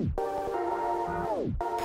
Oh!